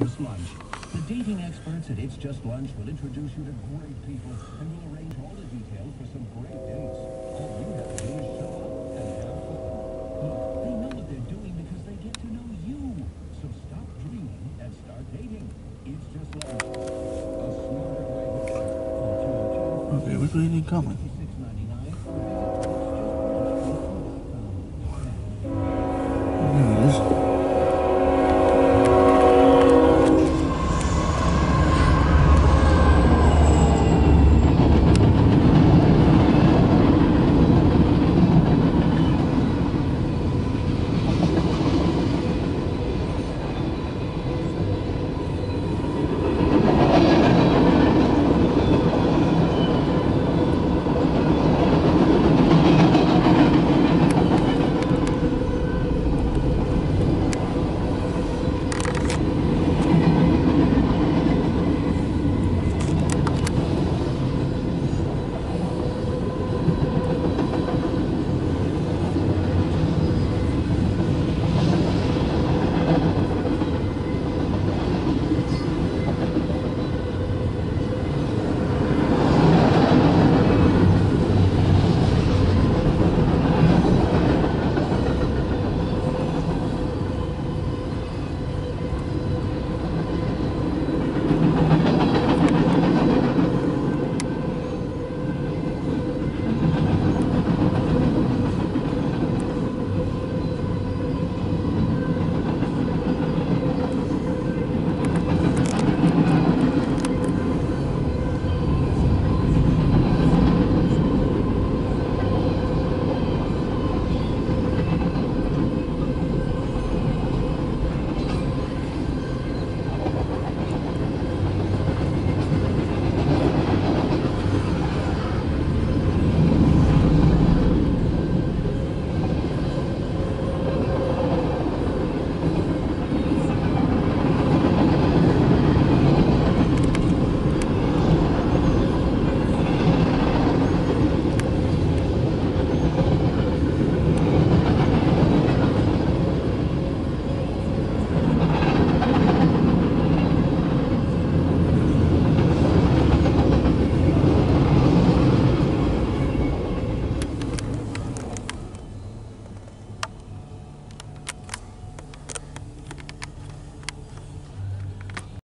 Just Lunch. The dating experts at It's Just Lunch will introduce you to great people and will arrange all the details for some great dates. All you have to do is show up and have fun. Look, they know what they're doing because they get to know you. So stop dreaming and start dating. It's Just Lunch. A smarter way to Okay, which way they coming?